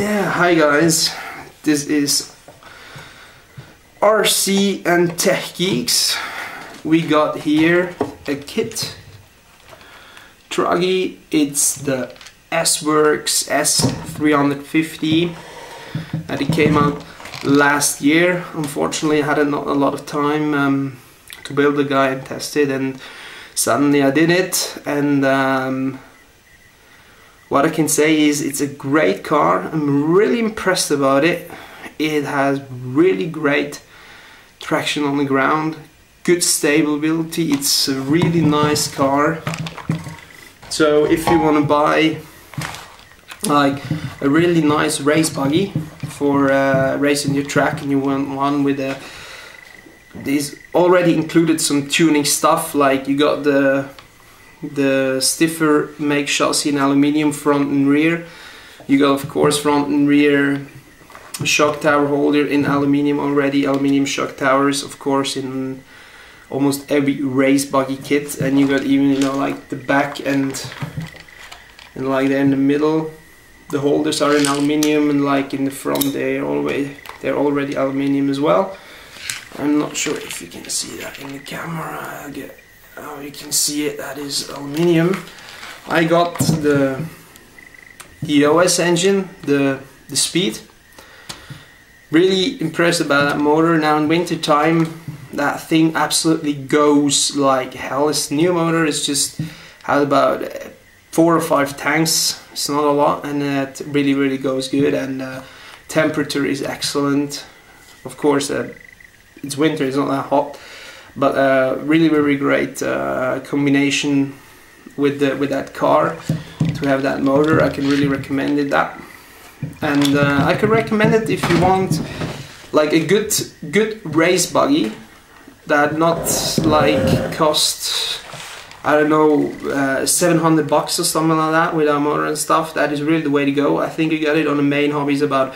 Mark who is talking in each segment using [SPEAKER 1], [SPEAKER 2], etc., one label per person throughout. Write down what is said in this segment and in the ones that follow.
[SPEAKER 1] Yeah, hi guys. This is RC and Tech Geeks. We got here a kit. Truggy, it's the Sworkz S350 that it came out last year. Unfortunately, I had not a lot of time um, to build the guy and test it and suddenly I did it and um, what I can say is it's a great car. I'm really impressed about it. It has really great traction on the ground, good stability. It's a really nice car. So if you want to buy like a really nice race buggy for uh, racing your track and you want one with a these already included some tuning stuff like you got the the stiffer make chassis in aluminium front and rear. You got of course front and rear shock tower holder in aluminium already, aluminium shock towers of course in almost every race buggy kit and you got even you know like the back and and like there in the middle the holders are in aluminium and like in the front they're already they're already aluminium as well. I'm not sure if you can see that in the camera. Oh, you can see it, that is aluminium. I got the O.S. engine, the, the speed. Really impressed about that motor. Now in winter time, that thing absolutely goes like hell. This new motor is just had about four or five tanks. It's not a lot, and it really, really goes good. And uh, temperature is excellent. Of course, uh, it's winter; it's not that hot but uh, really very great uh, combination with the with that car to have that motor. I can really recommend it that. And uh, I can recommend it if you want like a good good race buggy that not like cost I don't know uh, 700 bucks or something like that with our motor and stuff. That is really the way to go. I think you get it on the main hobbies about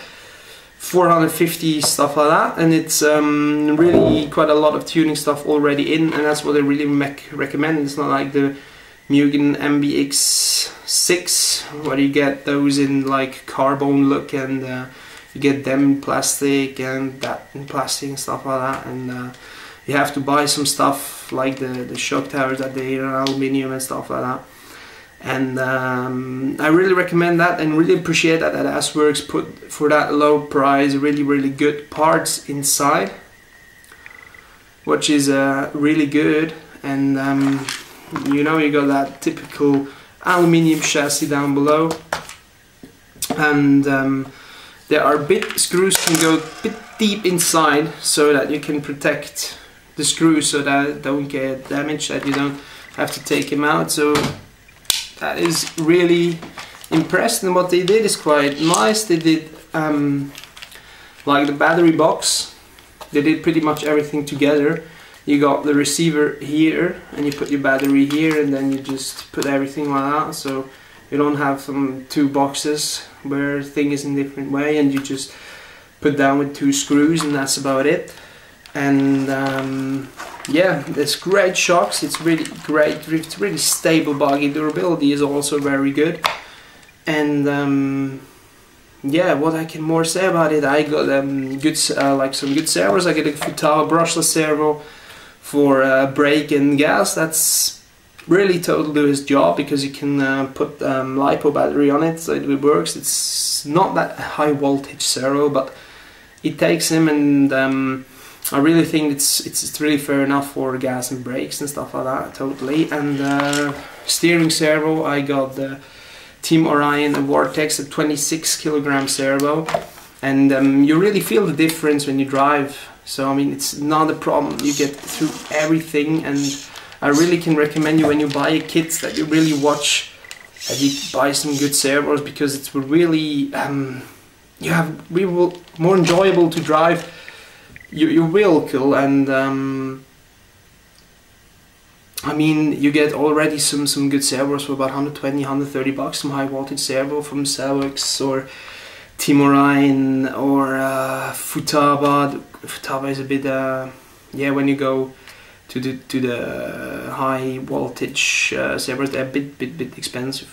[SPEAKER 1] 450 stuff like that and it's um, really quite a lot of tuning stuff already in and that's what I really recommend. It's not like the Mugen MBX6 where you get those in like carbon look and uh, you get them in plastic and that in plastic and stuff like that and uh, you have to buy some stuff like the, the shock towers that they are aluminium and stuff like that and um, I really recommend that and really appreciate that that Sworkz put for that low price really really good parts inside which is uh, really good. And um, you know you got that typical aluminium chassis down below. And um, there are bit screws can go a bit deep inside so that you can protect the screws so that don't get damaged that you don't have to take them out. So that is really impressed and what they did. Is quite nice. They did um, like the battery box. They did pretty much everything together. You got the receiver here and you put your battery here and then you just put everything like that. So you don't have some two boxes where thing is in different way and you just put down with two screws and that's about it. And um, yeah, it's great shocks. It's really great. It's really stable buggy. Durability is also very good. And um, yeah, what I can more say about it? I got um, good, uh, like some good servos. I got a Futaba brushless servo for uh, brake and gas. That's really total do his job because you can uh, put um, lipo battery on it, so it works. It's not that high voltage servo, but it takes him and um, I really think it's, it's, it's really fair enough for gas and brakes and stuff like that, totally. And uh, steering servo, I got the Team Orion Vortex, a 26 kilogram servo, and um, you really feel the difference when you drive. So I mean, it's not a problem. You get through everything, and I really can recommend you when you buy a kit that you really watch that you buy some good servos because it's really um, you have we will more enjoyable to drive you, you will kill and um, I mean you get already some some good servos for about 120 130 bucks some high voltage servo from Sworkz or Team Orion or uh, Futaba. Futaba is a bit uh, yeah when you go to the to the high voltage uh, servos they're a bit bit bit expensive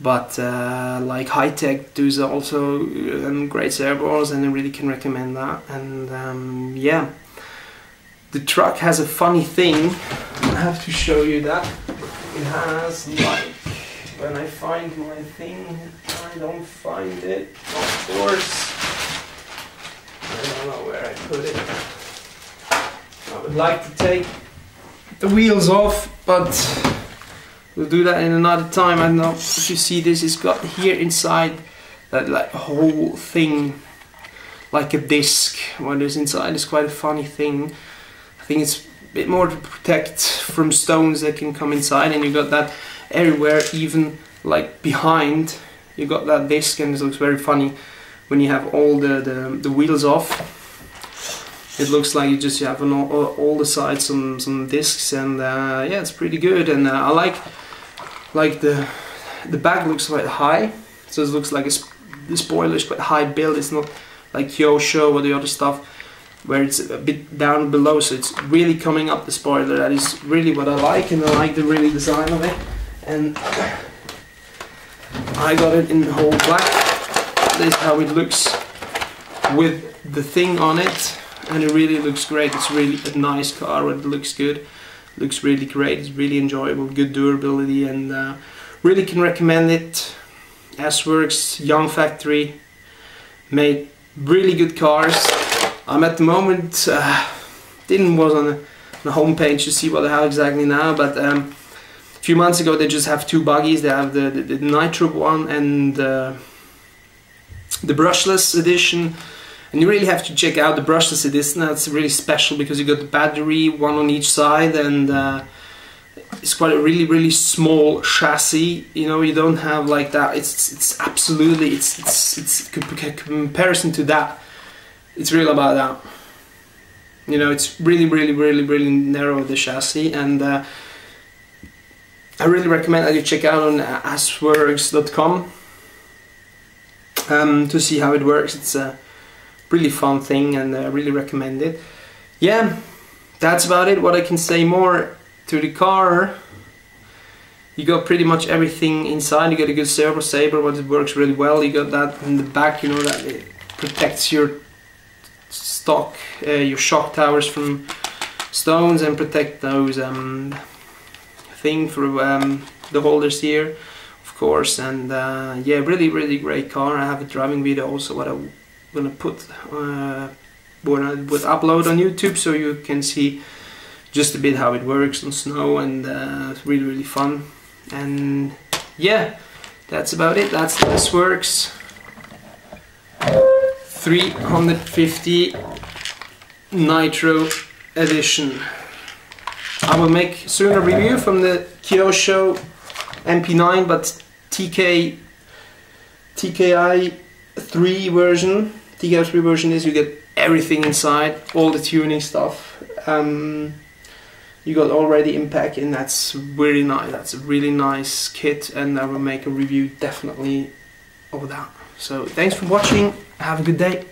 [SPEAKER 1] but uh, like Hitec does also um, great servos and I really can recommend that. And um, yeah. The truck has a funny thing. I have to show you that. It has like when I find my thing I don't find it of course. I don't know where I put it. I would like to take the wheels off but we'll do that in another time. I don't know if you see this it's got here inside that like whole thing like a disc. What is inside is quite a funny thing. I think it's a bit more to protect from stones that can come inside. And you got that everywhere even like behind. You got that disc and it looks very funny when you have all the, the, the wheels off. It looks like you just have on all, all the sides some some discs and uh, yeah it's pretty good. And uh, I like like the the back looks quite high so it looks like a the spoiler is quite high build it's not like Kyosho or the other stuff where it's a bit down below so it's really coming up the spoiler that is really what I like and I like the really design of it and I got it in whole black this is how it looks with the thing on it and it really looks great. It's really a nice car. It looks good. Looks really great. It's really enjoyable. Good durability and uh, really can recommend it. Sworkz Young Factory made really good cars. I'm at the moment uh, didn't was on the, the homepage to see what the hell exactly now, but um, a few months ago they just have two buggies. They have the, the, the Nitro one and uh, the brushless edition and you really have to check out the brushless edition that's really special because you got the battery one on each side and uh, it's quite a really really small chassis. You know you don't have like that. It's it's absolutely it's it's it's comparison to that. It's really about that. You know it's really really really really narrow the chassis and uh, I really recommend that you check out on asworks.com um, to see how it works. It's a uh, really fun thing and I really recommend it. Yeah, that's about it. What I can say more to the car. You got pretty much everything inside. You got a good servo saver, but it works really well. You got that in the back, you know, that it protects your stock, uh, your shock towers from stones and protect those um, thing for um, the holders here, of course. And uh, yeah, really, really great car. I have a driving video also what I gonna put uh, what I would upload on YouTube so you can see just a bit how it works on snow and uh, it's really really fun. And yeah that's about it. That's this works. 350 nitro edition. I will make soon a review from the Kyosho MP9 but TK TKI 3 version TKI 3 version is you get everything inside all the tuning stuff. Um, you got already impact and that's really nice that's a really nice kit and I will make a review definitely of that. So thanks for watching. Have a good day